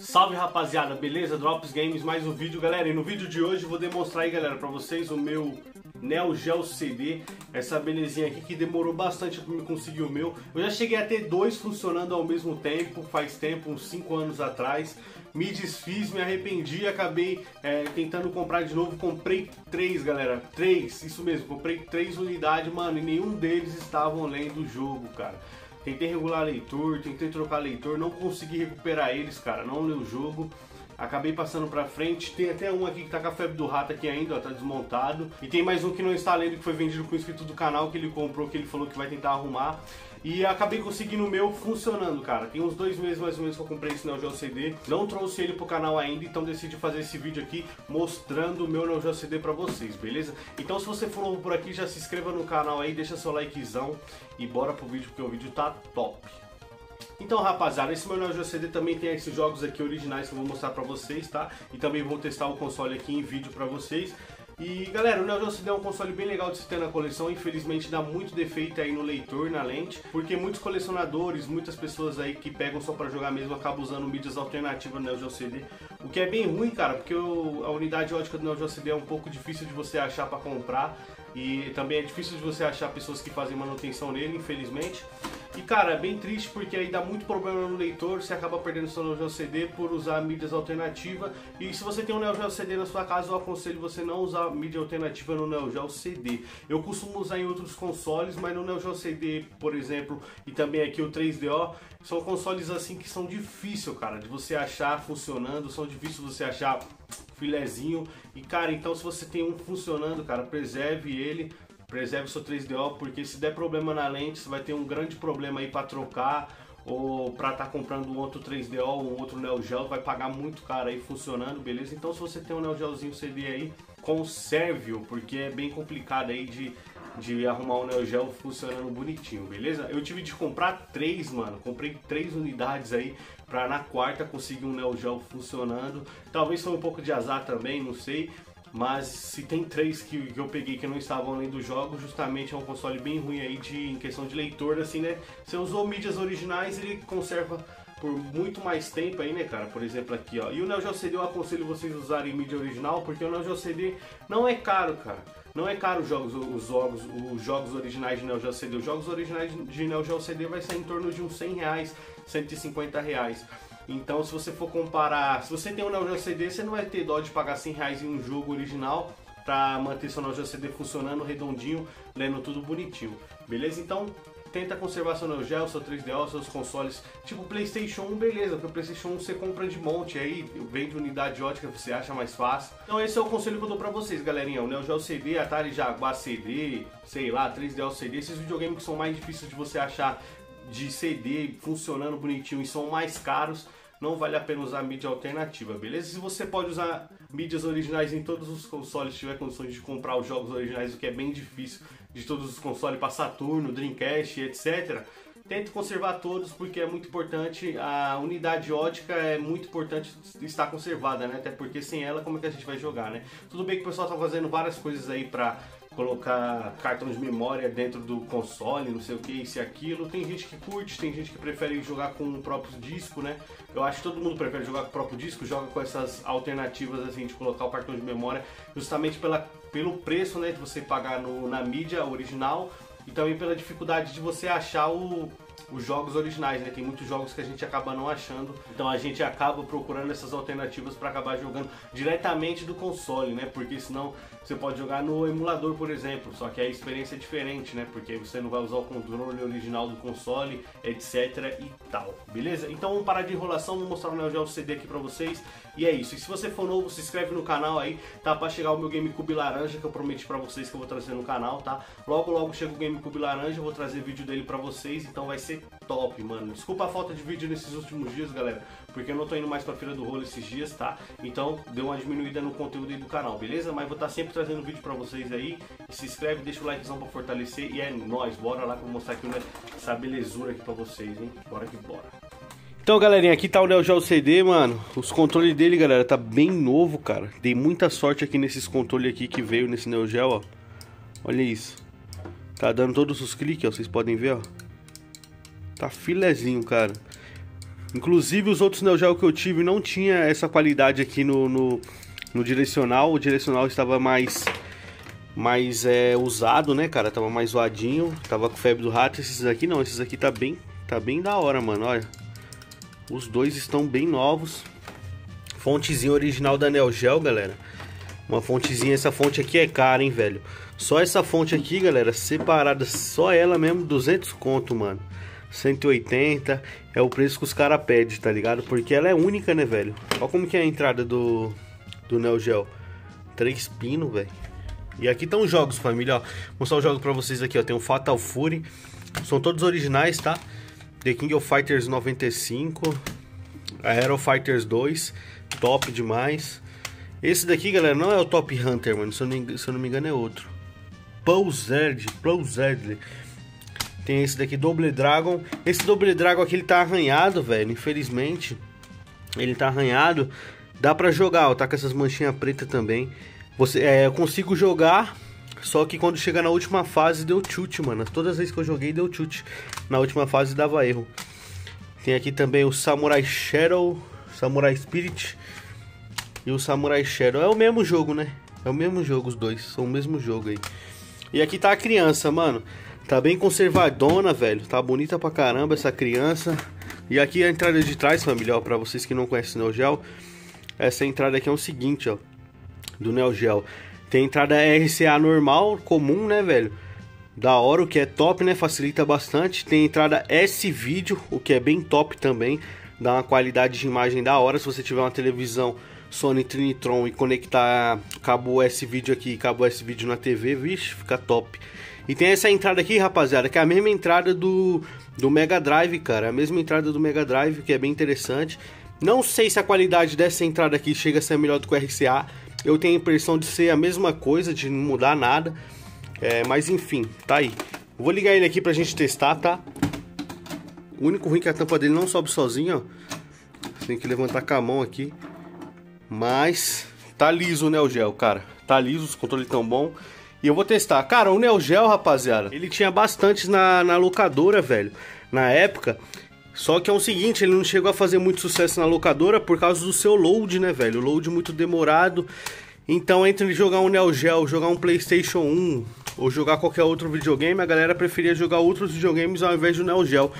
Salve rapaziada, beleza? Drops Games, mais um vídeo, galera. E no vídeo de hoje eu vou demonstrar aí, galera, pra vocês o meu Neo Geo CD, essa belezinha aqui que demorou bastante pra me conseguir o meu. Eu já cheguei a ter dois funcionando ao mesmo tempo, faz tempo, uns 5 anos atrás. Me desfiz, me arrependi, acabei é, tentando comprar de novo. Comprei três, galera, três, isso mesmo, comprei três unidades, mano, e nenhum deles estavam lendo o jogo, cara. Tentei regular leitor, tentei trocar leitor, não consegui recuperar eles, cara, não leu o jogo. Acabei passando pra frente. Tem até um aqui que tá com a febre do rato aqui ainda, ó, tá desmontado. E tem mais um que não está lendo, que foi vendido com o inscrito do canal, que ele comprou, que ele falou que vai tentar arrumar. E acabei conseguindo o meu funcionando, cara. Tem uns dois meses mais ou menos que eu comprei esse Neo Geo CD. Não trouxe ele pro canal ainda, então decidi fazer esse vídeo aqui mostrando o meu Neo Geo CD pra vocês, beleza? Então se você for novo por aqui, já se inscreva no canal aí, deixa seu likezão e bora pro vídeo, porque o vídeo tá top. Então, rapaziada, esse meu Neo Geo CD também tem esses jogos aqui originais que eu vou mostrar pra vocês, tá? E também vou testar o console aqui em vídeo pra vocês. E galera, o Neo Geo CD é um console bem legal de se ter na coleção, infelizmente dá muito defeito aí no leitor, na lente, porque muitos colecionadores, muitas pessoas aí que pegam só para jogar mesmo acabam usando mídias alternativas no Neo Geo CD, o que é bem ruim, cara, porque o, a unidade ótica do Neo Geo CD é um pouco difícil de você achar para comprar e também é difícil de você achar pessoas que fazem manutenção nele, infelizmente. E cara, é bem triste porque aí dá muito problema no leitor, você acaba perdendo seu Neo Geo CD por usar mídias alternativas. E se você tem um Neo Geo CD na sua casa, eu aconselho você não usar mídia alternativa no Neo Geo CD. Eu costumo usar em outros consoles, mas no Neo Geo CD, por exemplo, e também aqui o 3DO, são consoles assim que são difíceis, cara, de você achar funcionando, são difíceis você achar filezinho. E cara, então se você tem um funcionando, cara, preserve ele preserve seu 3DO, porque se der problema na lente, você vai ter um grande problema aí para trocar ou para estar tá comprando um outro 3DO, um outro Neo Geo, vai pagar muito caro aí funcionando, beleza? Então se você tem um Neo Geozinho CD aí, conserve-o, porque é bem complicado aí de, de arrumar um Neo Geo funcionando bonitinho, beleza? Eu tive de comprar três, mano, comprei três unidades aí para na quarta conseguir um Neo Geo funcionando. Talvez foi um pouco de azar também, não sei, mas se tem três que, que eu peguei que não estavam além do jogo, justamente é um console bem ruim aí de, em questão de leitor, assim, né? Você usou mídias originais, ele conserva por muito mais tempo aí, né, cara? Por exemplo, aqui, ó. E o Neo Geo CD eu aconselho vocês usarem mídia original, porque o Neo Geo CD não é caro, cara. Não é caro os jogos, os jogos, os jogos originais de Neo Geo CD. Os jogos originais de Neo Geo CD vai sair em torno de uns 100 reais, 150 reais. Então, se você for comparar, se você tem um Neo Geo CD, você não vai ter dó de pagar 100 reais em um jogo original para manter seu Neo Geo CD funcionando redondinho, lendo tudo bonitinho. Beleza? Então, tenta conservar seu Neo Geo, seu 3DO, seus consoles, tipo PlayStation 1, beleza, porque o PlayStation 1 você compra de monte aí, vende unidade ótica, você acha mais fácil. Então esse é o conselho que eu dou pra vocês, galerinha, o Neo Geo CD, Atari Jaguar CD, sei lá, 3DO CD, esses videogames que são mais difíceis de você achar de CD funcionando bonitinho e são mais caros, não vale a pena usar mídia alternativa, beleza? Se você pode usar mídias originais em todos os consoles, tiver condições de comprar os jogos originais, o que é bem difícil de todos os consoles para Saturno, Dreamcast, etc. Tente conservar todos porque é muito importante, a unidade ótica é muito importante estar conservada, né? Até porque sem ela como é que a gente vai jogar, né? Tudo bem que o pessoal está fazendo várias coisas aí para colocar cartão de memória dentro do console, não sei o que, isso e aquilo. Tem gente que curte, tem gente que prefere jogar com o próprio disco, né? Eu acho que todo mundo prefere jogar com o próprio disco, joga com essas alternativas assim de colocar o cartão de memória, justamente pela, pelo preço, né, de você pagar no, na mídia original e também pela dificuldade de você achar o, os jogos originais, né? Tem muitos jogos que a gente acaba não achando, então a gente acaba procurando essas alternativas para acabar jogando diretamente do console, né? Porque senão você pode jogar no emulador, por exemplo, só que a experiência é diferente, né? Porque você não vai usar o controle original do console, etc e tal, beleza? Então vamos parar de enrolação, vou mostrar o Neo Geo CD aqui para vocês e é isso. E se você for novo, se inscreve no canal aí, tá? Pra chegar o meu GameCube laranja que eu prometi pra vocês que eu vou trazer no canal, tá? Logo, logo chega o GameCube laranja, eu vou trazer vídeo dele pra vocês, então vai ser top, mano. Desculpa a falta de vídeo nesses últimos dias, galera, porque eu não tô indo mais pra Feira do Rolo esses dias, tá? Então deu uma diminuída no conteúdo aí do canal, beleza? Mas vou estar tá sempre trazendo vídeo pra vocês aí. Se inscreve, deixa o likezão pra fortalecer e é nóis. Bora lá que eu vou mostrar aqui essa belezura aqui pra vocês, hein? Bora que bora. Então, galerinha, aqui tá o Neo Geo CD, mano. Os controles dele, galera, tá bem novo, cara. Dei muita sorte aqui nesses controles aqui que veio nesse Neo Geo, ó. Olha isso. Tá dando todos os cliques, ó. Vocês podem ver, ó. Tá filezinho, cara. Inclusive os outros Neo Geo que eu tive não tinha essa qualidade aqui no, no, no direcional. O direcional estava mais mais é, usado, né, cara? Tava mais zoadinho, tava com febre do rato. Esses aqui não, esses aqui tá bem, tá bem da hora, mano, olha. Os dois estão bem novos. Fontezinha original da Neo Geo, galera. Uma fontezinha, essa fonte aqui é cara, hein, velho. Só essa fonte aqui, galera, separada, só ela mesmo, 200 conto, mano. 180 é o preço que os caras pedem, tá ligado? Porque ela é única, né, velho? Olha como que é a entrada do, do Neo Geo. Três pinos, velho. E aqui estão os jogos, família, ó. Vou mostrar os jogos pra vocês aqui, ó. Tem o Fatal Fury. São todos originais, tá? The King of Fighters 95. Aero Fighters 2. Top demais. Esse daqui, galera, não é o Top Hunter, mano. Se eu não, se eu não me engano, é outro. Pauzerd. Pauzerd. Tem esse daqui, Double Dragon. Esse Double Dragon aqui, ele tá arranhado, velho. Infelizmente. Ele tá arranhado. Dá pra jogar, ó. Tá com essas manchinhas pretas também. Você, é, eu consigo jogar, só que quando chega na última fase deu chute, mano. Todas as vezes que eu joguei deu chute. Na última fase dava erro. Tem aqui também o Samurai Shadow, Samurai Spirit e o Samurai Shadow. É o mesmo jogo, né? É o mesmo jogo os dois, são o mesmo jogo aí. E aqui tá a criança, mano. Tá bem conservadona, velho. Tá bonita pra caramba essa criança. E aqui a entrada de trás, família, ó, pra vocês que não conhecem o Neo Geo. Essa entrada aqui é o seguinte, ó do Neo Geo. Tem entrada RCA normal, comum, né, velho? Da hora, o que é top, né? Facilita bastante. Tem entrada S-Vídeo, o que é bem top também. Dá uma qualidade de imagem da hora. Se você tiver uma televisão Sony Trinitron e conectar cabo S-Vídeo aqui cabo S-Vídeo na TV, vixe, fica top. E tem essa entrada aqui, rapaziada, que é a mesma entrada do, do Mega Drive, cara. A mesma entrada do Mega Drive, que é bem interessante. Não sei se a qualidade dessa entrada aqui chega a ser melhor do que o RCA, eu tenho a impressão de ser a mesma coisa, de não mudar nada. É, mas enfim, tá aí. vou ligar ele aqui pra gente testar, tá? O único ruim é que a tampa dele não sobe sozinho, ó. Você tem que levantar com a mão aqui. Mas tá liso o Neo Geo, cara. Tá liso, os controles tão bom. E eu vou testar. Cara, o Neo Geo, rapaziada, ele tinha bastante na, na locadora, velho. Na época. Só que é o seguinte, ele não chegou a fazer muito sucesso na locadora por causa do seu load, né, velho? O load muito demorado. Então, entre jogar um Neo Geo, jogar um PlayStation 1 ou jogar qualquer outro videogame, a galera preferia jogar outros videogames ao invés do Neo Geo.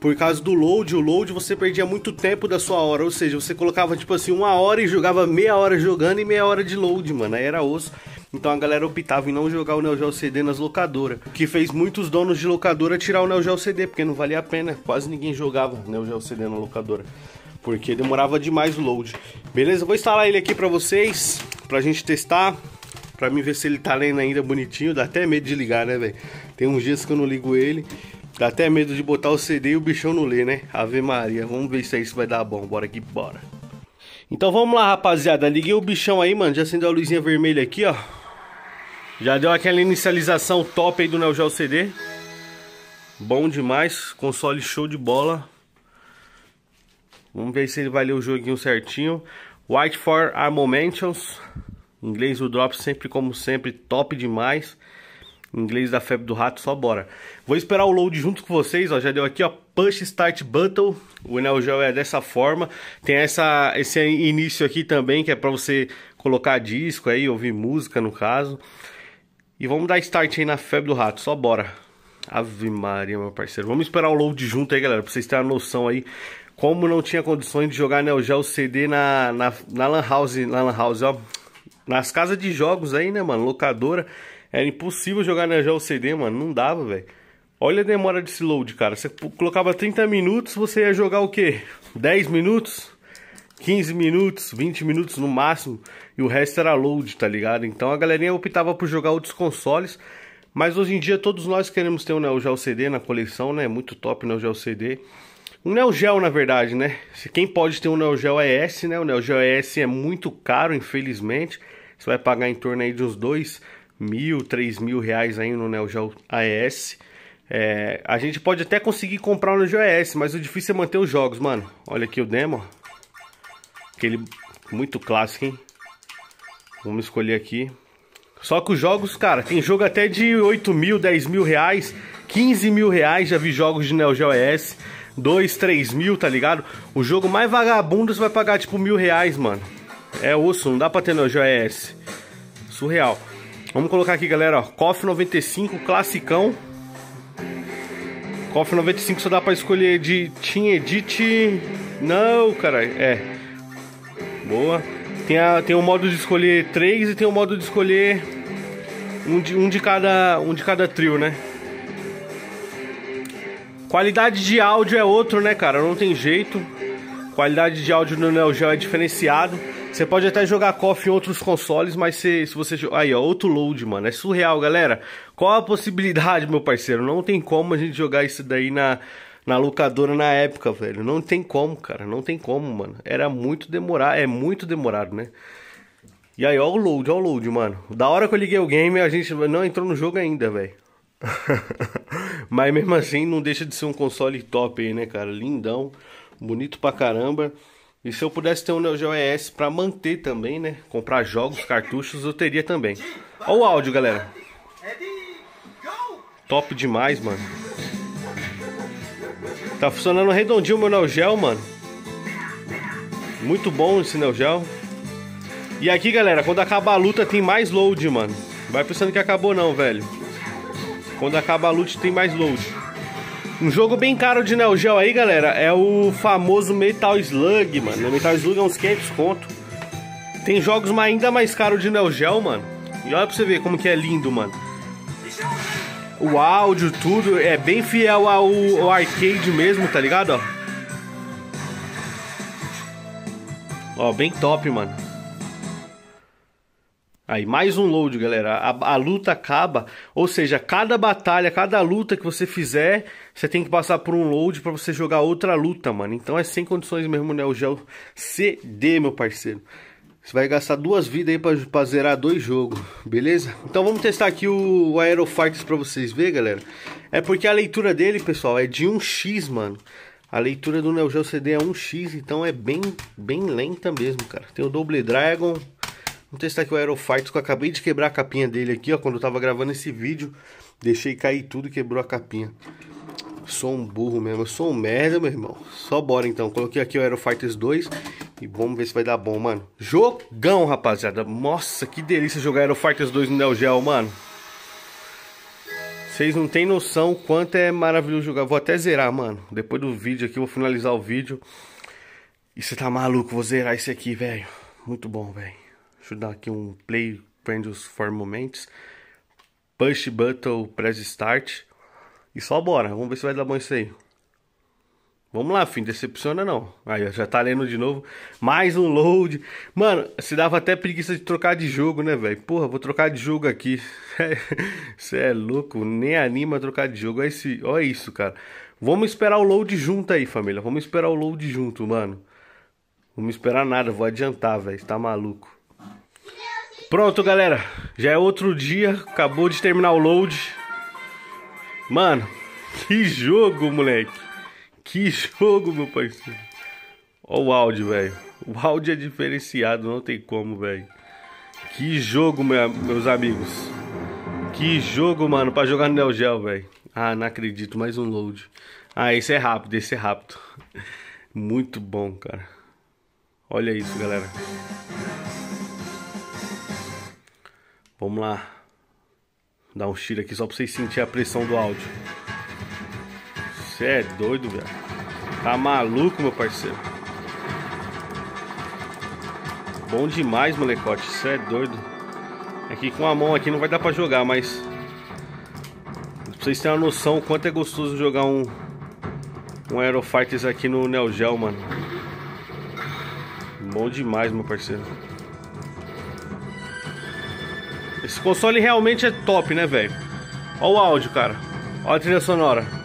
Por causa do load, o load você perdia muito tempo da sua hora, ou seja, você colocava tipo assim uma hora e jogava meia hora jogando e meia hora de load, mano, aí era osso. Então a galera optava em não jogar o Neo Geo CD nas locadoras. O que fez muitos donos de locadora tirar o Neo Geo CD, porque não valia a pena. Quase ninguém jogava Neo Geo CD na locadora. Porque demorava demais o load. Beleza? Vou instalar ele aqui pra vocês, pra gente testar. Pra mim ver se ele tá lendo ainda bonitinho. Dá até medo de ligar, né, velho? Tem uns dias que eu não ligo ele. Dá até medo de botar o CD e o bichão não lê, né? Ave Maria. Vamos ver se isso vai dar bom. Bora aqui, bora. Então vamos lá, rapaziada. Liguei o bichão aí, mano. Já acendeu a luzinha vermelha aqui, ó. Já deu aquela inicialização top aí do Neo Geo CD. Bom demais, console show de bola. Vamos ver se ele vai ler o joguinho certinho. White for our Momentos. Inglês o drop sempre como sempre, top demais. Inglês da febre do rato, só bora. Vou esperar o load junto com vocês, ó. Já deu aqui, ó. Push Start Button. O Neo Geo é dessa forma. Tem essa, esse início aqui também, que é pra você colocar disco aí, ouvir música no caso. E vamos dar start aí na febre do rato, só bora. Ave Maria, meu parceiro. Vamos esperar o load junto aí, galera, pra vocês terem a noção aí. Como não tinha condições de jogar Neo Geo CD na, na, na Lan House, na Lan House, ó. Nas casas de jogos aí, né, mano, locadora. Era impossível jogar Neo Geo CD, mano, não dava, velho. Olha a demora desse load, cara. Você colocava 30 minutos, você ia jogar o quê? 10 minutos? 15 minutos, 20 minutos no máximo, e o resto era load, tá ligado? Então a galerinha optava por jogar outros consoles, mas hoje em dia todos nós queremos ter um Neo Geo CD na coleção, né? Muito top o Neo Geo CD. Um Neo Geo, na verdade, né? Quem pode ter um Neo Geo ES, né? O Neo Geo ES é muito caro, infelizmente. Você vai pagar em torno aí de uns 2 mil, 3 mil reais aí no Neo Geo AES. É, a gente pode até conseguir comprar o Neo Geo ES, mas o difícil é manter os jogos, mano. Olha aqui o demo, Aquele muito clássico, hein? Vamos escolher aqui. Só que os jogos, cara, tem jogo até de 8 mil, 10 mil reais, 15 mil reais. Já vi jogos de Neo Geo ES. 2, 3 mil, tá ligado? O jogo mais vagabundo você vai pagar tipo mil reais, mano. É osso, não dá pra ter no GOS. Surreal. Vamos colocar aqui, galera, ó. KOF 95, classicão. KOF 95 só dá pra escolher de Team Edit. Não, cara, é. Boa. Tem, a, tem o modo de escolher três e tem o modo de escolher um de, um de, cada, um de cada trio, né? Qualidade de áudio é outro, né, cara? Não tem jeito. Qualidade de áudio no Neo Geo é diferenciado. Você pode até jogar KOF em outros consoles, mas se, se você... Aí, ó, outro load, mano. É surreal, galera. Qual a possibilidade, meu parceiro? Não tem como a gente jogar isso daí na, na locadora na época, velho. Não tem como, cara. Não tem como, mano. Era muito demorado. É muito demorado, né? E aí, ó o load, ó o load, mano. Da hora que eu liguei o game, a gente não entrou no jogo ainda, velho. Mas mesmo assim, não deixa de ser um console top aí, né, cara? Lindão, bonito pra caramba. E se eu pudesse ter um Neo Geo ES pra manter também, né? Comprar jogos, cartuchos, eu teria também. Ó o áudio, galera. Top demais, mano. Tá funcionando redondinho o meu Neo Geo, mano. Muito bom esse Neo Geo. E aqui, galera, quando acaba a luta tem mais load, mano. Vai pensando que acabou não, velho. Quando acaba a luta tem mais load. Um jogo bem caro de Neo Geo aí, galera, é o famoso Metal Slug, mano. O Metal Slug é uns 500 conto. Tem jogos ainda mais caros de Neo Geo, mano. E olha pra você ver como que é lindo, mano. O áudio, tudo, é bem fiel ao, ao arcade mesmo, tá ligado, ó? Ó, bem top, mano. Aí, mais um load, galera. A, a, luta acaba, ou seja, cada batalha, cada luta que você fizer, você tem que passar por um load para você jogar outra luta, mano. Então é sem condições mesmo, né? O Geo CD, meu parceiro. Você vai gastar duas vidas aí pra, pra zerar dois jogos, beleza? Então vamos testar aqui o, Aerofighters pra vocês verem, galera. É porque a leitura dele, pessoal, é de 1x, mano. A leitura do Neo Geo CD é 1x, então é bem, bem lenta mesmo, cara. Tem o Double Dragon, Vamos testar aqui o Aerofights, que eu acabei de quebrar a capinha dele aqui, ó, quando eu tava gravando esse vídeo. Deixei cair tudo e quebrou a capinha. Sou um burro mesmo, eu sou um merda, meu irmão. Só bora então, coloquei aqui o Aerofighters 2 e vamos ver se vai dar bom, mano. Jogão, rapaziada. Nossa, que delícia jogar Aerofighters 2 no Neo Geo, mano. Vocês não tem noção quanto é maravilhoso jogar. Vou até zerar, mano. Depois do vídeo aqui, vou finalizar o vídeo. E você tá maluco, vou zerar esse aqui, velho. Muito bom, velho. Deixa eu dar aqui um play Prendles for Moments. Push button, press start. E só bora. Vamos ver se vai dar bom isso aí. Vamos lá, fim. Decepciona não. Aí, já tá lendo de novo. Mais um load. Mano, se dava até preguiça de trocar de jogo, né, velho? Porra, vou trocar de jogo aqui. Você é louco. Nem anima a trocar de jogo. Olha, esse... Olha isso, cara. Vamos esperar o load junto aí, família. Vamos esperar o load junto, mano. Vamos esperar nada. Vou adiantar, velho. Tá maluco. Pronto, galera. Já é outro dia. Acabou de terminar o load. Mano, que jogo, moleque. Que jogo, meu parceiro. Olha o áudio, velho. O áudio é diferenciado, não tem como, velho. Que jogo, meu, meus amigos. Que jogo, mano, pra jogar no Neo Geo, velho. Ah, não acredito. Mais um load. Ah, esse é rápido, esse é rápido. Muito bom, cara. Olha isso, galera. Vamos lá. Dar um tiro aqui só pra vocês sentirem a pressão do áudio. Você é doido, velho. Tá maluco, meu parceiro. Bom demais, molecote. Você é doido. Aqui com a mão aqui não vai dar pra jogar, mas... Pra vocês terem uma noção o quanto é gostoso jogar um... Um Aerofighters aqui no Neo Geo, mano. Bom demais, meu parceiro. Esse console realmente é top, né, velho? Olha o áudio, cara. Olha a trilha sonora.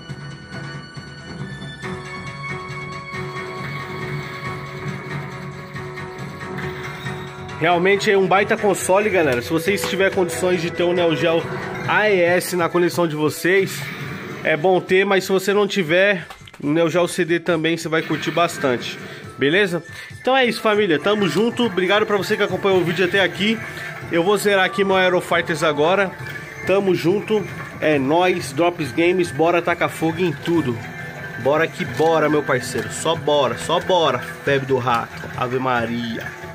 Realmente é um baita console, galera. Se vocês tiverem condições de ter um Neo Geo AES na coleção de vocês, é bom ter, mas se você não tiver, o Neo Geo CD também você vai curtir bastante. Beleza? Então é isso, família. Tamo junto. Obrigado pra você que acompanhou o vídeo até aqui. Eu vou zerar aqui meu Aerofighters agora. Tamo junto. É nós, Drops Games, bora tacar fogo em tudo. Bora que bora, meu parceiro. Só bora, só bora. Febre do rato. Ave Maria.